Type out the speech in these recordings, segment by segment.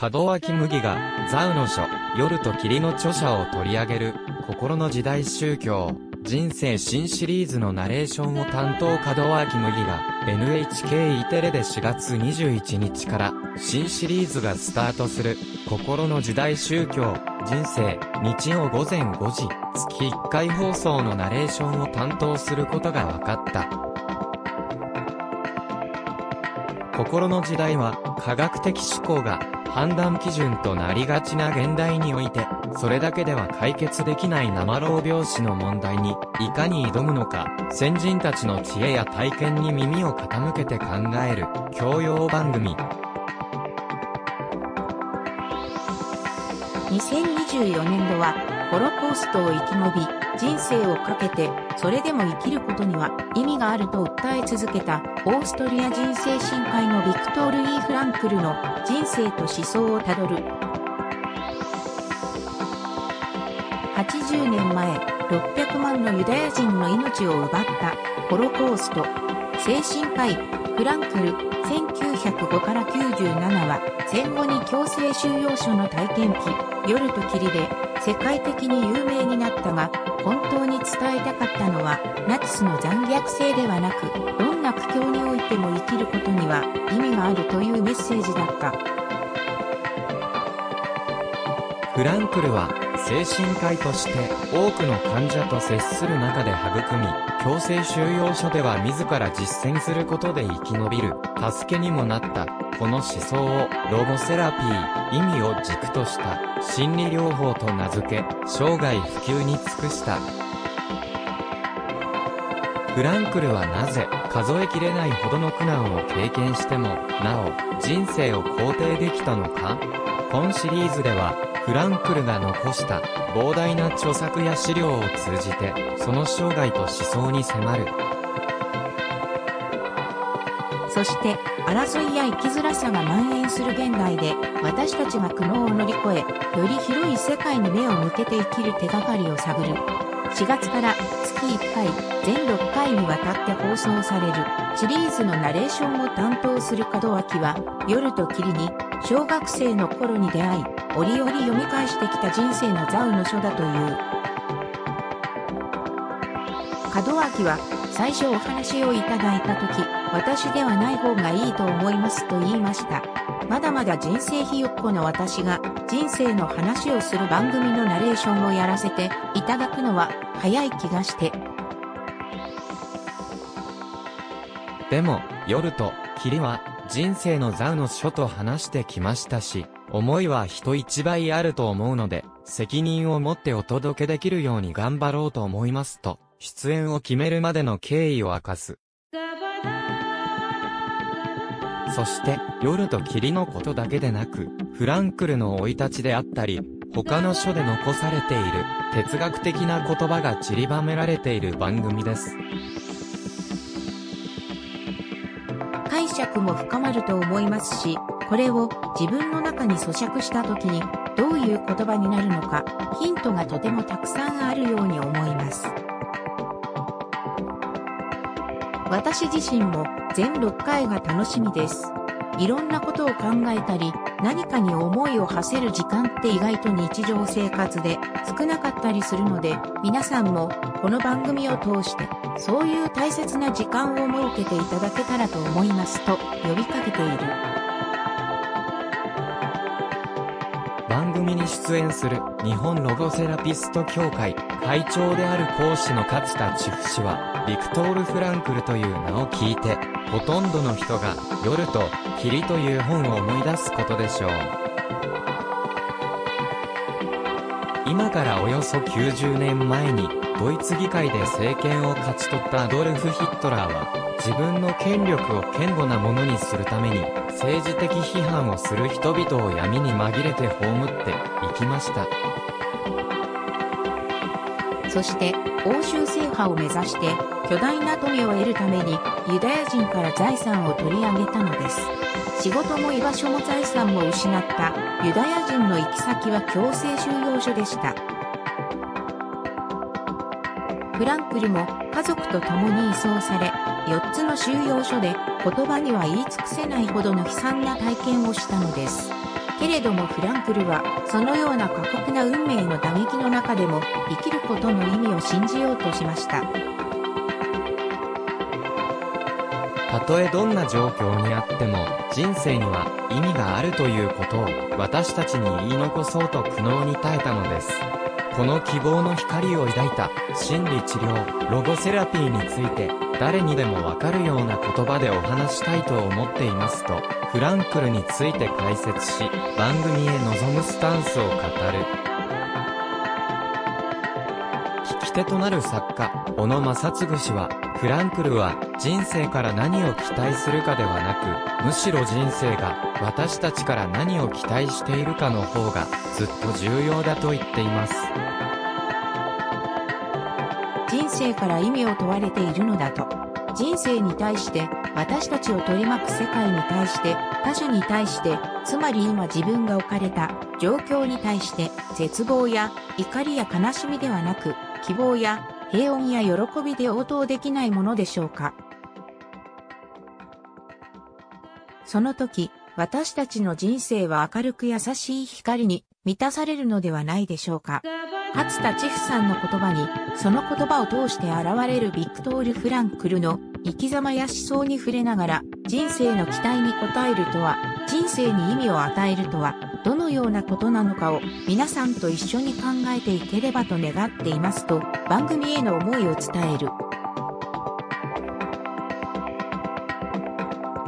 門脇麦が、ザウの書、夜と霧の著者を取り上げる、心の時代宗教、人生新シリーズのナレーションを担当門脇麦が、NHKE テレで4月21日から、新シリーズがスタートする、心の時代宗教、人生、日曜午前5時、月1回放送のナレーションを担当することが分かった。心の時代は、科学的思考が判断基準となりがちな現代において、それだけでは解決できない生老病死の問題に、いかに挑むのか、先人たちの知恵や体験に耳を傾けて考える、教養番組。2024年度は、ホロコーストを生き延び、人生をかけて、それでも生きることには意味があると訴え続けた、オーストリア人精神科医のビクトール・イー・フランクルの人生と思想をたどる。80年前、600万のユダヤ人の命を奪ったホロコースト。精神科医、フランクル、1905から97は、戦後に強制収容所の体験記、夜と霧で世界的に有名になったが、本当に伝えたかったのは、ナチスの残虐性ではなく、どんな苦境においても生きることには意味があるというメッセージだった。フランクルは、精神科医として多くの患者と接する中で育み、強制収容所では自ら実践することで生き延びる、助けにもなった、この思想をロボセラピー、意味を軸とした心理療法と名付け、生涯普及に尽くした。フランクルはなぜ、数えきれないほどの苦難を経験しても、なお、人生を肯定できたのか本シリーズでは、フランクルが残した膨大な著作や資料を通じて、その生涯と思想に迫る。そして、争いや生きづらさが蔓延する現代で、私たちが苦悩を乗り越え、より広い世界に目を向けて生きる手がかりを探る。4月から月1回、全6回にわたって放送されるシリーズのナレーションを担当する門脇は、夜と霧に小学生の頃に出会い、折々読み返してきた人生のザウの書だという。門脇は最初お話をいただいた時、私ではない方がいいと思いますと言いました。まだまだ人生ひよっこの私が人生の話をする番組のナレーションをやらせていただくのは早い気がして。でも、夜と霧は人生のザウの書と話してきましたし、思いは人一倍あると思うので、責任を持ってお届けできるように頑張ろうと思いますと、出演を決めるまでの経緯を明かす。そして、夜と霧のことだけでなく、フランクルの生い立ちであったり、他の書で残されている、哲学的な言葉が散りばめられている番組です。解釈も深まると思いますし、これを自分の中に咀嚼した時にどういう言葉になるのか、ヒントがとてもたくさんあるように思います。私自身も全6回が楽しみです。いろんなことを考えたり、何かに思いを馳せる時間って意外と日常生活で少なかったりするので、皆さんもこの番組を通して、そういう大切な時間を設けていただけたらと思いますと呼びかけている。組に出演する日本ロゴセラピスト協会会長である講師の勝田千夫氏は、ビクトール・フランクルという名を聞いて、ほとんどの人が夜と霧という本を思い出すことでしょう。今からおよそ90年前にドイツ議会で政権を勝ち取ったアドルフ・ヒットラーは自分の権力を堅固なものにするために政治的批判をする人々を闇に紛れて葬っていきました。そして欧州制覇を目指して巨大な富を得るためにユダヤ人から財産を取り上げたのです。仕事も居場所も財産も失ったユダヤ人の行き先は強制収容所でした。フランクルも家族と共に移送され、4つの収容所で言葉には言い尽くせないほどの悲惨な体験をしたのです。けれどもフランクルは、そのような過酷な運命の打撃の中でも、生きることの意味を信じようとしました。たとえどんな状況にあっても、人生には意味があるということを、私たちに言い残そうと苦悩に耐えたのです。この希望の光を抱いた心理治療、ロゴセラピーについて、誰にでもわかるような言葉でお話したいと思っていますと、フランクルについて解説し、番組へ臨むスタンスを語る。手となる作家、小野正嗣氏は、フランクルは人生から何を期待するかではなく、むしろ人生が私たちから何を期待しているかの方がずっと重要だと言っています。人生から意味を問われているのだと。人生に対して、私たちを取り巻く世界に対して、他者に対して、つまり今自分が置かれた状況に対して、絶望や怒りや悲しみではなく、希望や平穏や喜びで応答できないものでしょうか。その時、私たちの人生は明るく優しい光に満たされるのではないでしょうか。勝田千夫さんの言葉に、その言葉を通して現れるビクトール・フランクルの生き様や思想に触れながら、人生の期待に応えるとは、人生に意味を与えるとは、どのようなことなのかを皆さんと一緒に考えていければと願っていますと、番組への思いを伝える。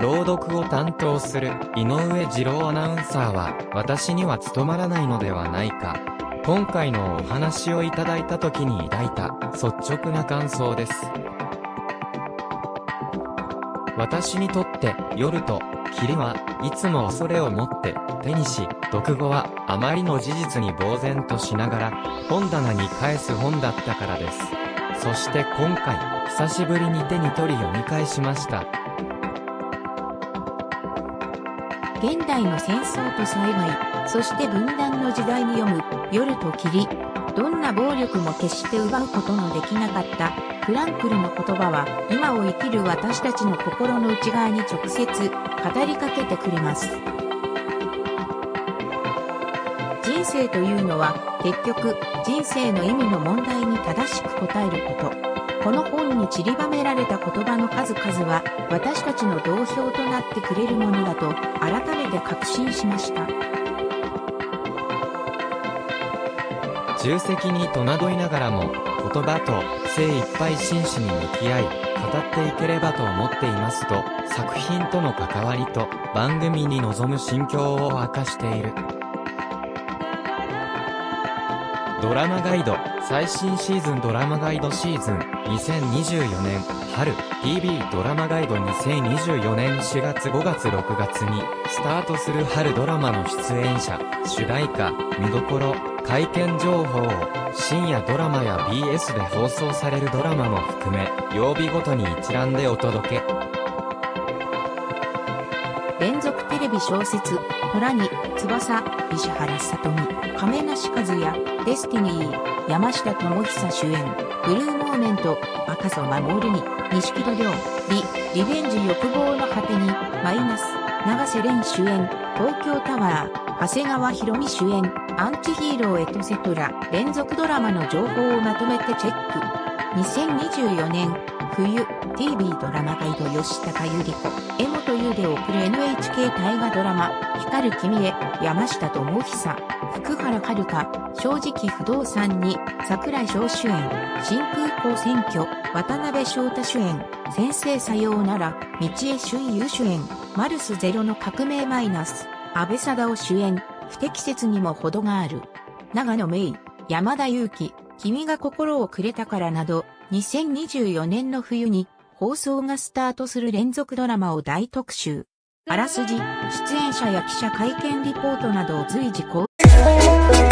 朗読を担当する井上二郎アナウンサーは私には務まらないのではないか。今回のお話をいただいた時に抱いた率直な感想です。私にとって夜と霧はいつも恐れを持って手にし、読後はあまりの事実に呆然としながら本棚に返す本だったからです。そして今回、久しぶりに手に取り読み返しました。現代の戦争と災害、そして分断の時代に読む夜と霧。どんな暴力も決して奪うことのできなかったフランクルの言葉は今を生きる私たちの心の内側に直接語りかけてくれます。人生というのは結局人生の意味の問題に正しく答えること。この本に散りばめられた言葉の数々は、私たちの同票となってくれるものだと、改めて確信しました。重責に戸惑いながらも、言葉と精一杯真摯に向き合い、語っていければと思っていますと、作品との関わりと番組に臨む心境を明かしている。ドラマガイド、最新シーズンドラマガイドシーズン、2024年、春、TV ドラマガイド2024年4月5月6月に、スタートする春ドラマの出演者、主題歌、見どころ、会見情報を、深夜ドラマや BS で放送されるドラマも含め、曜日ごとに一覧でお届け。連続テレビ小説、虎に、翼、石原さとみ、亀梨和也、デスティニー、山下智久主演、ブルーモーメント、赤楚守に、錦戸亮、リ、リベンジ欲望の果てに、マイナス、長瀬廉主演、東京タワー、長谷川博美主演、アンチヒーローエトセトラ、連続ドラマの情報をまとめてチェック。2024年、冬、TV ドラマガイド吉高由里子、江本優で送る NHK 大河ドラマ、光る君へ、山下智久、福原遥、正直不動産に、桜井翔主演、新空港選挙、渡辺翔太主演、先生さようなら、道江俊優主演、マルスゼロの革命マイナス、安倍貞夫主演、不適切にも程がある。長野芽衣、山田裕貴、君が心をくれたからなど、2024年の冬に放送がスタートする連続ドラマを大特集。あらすじ、出演者や記者会見リポートなどを随時公開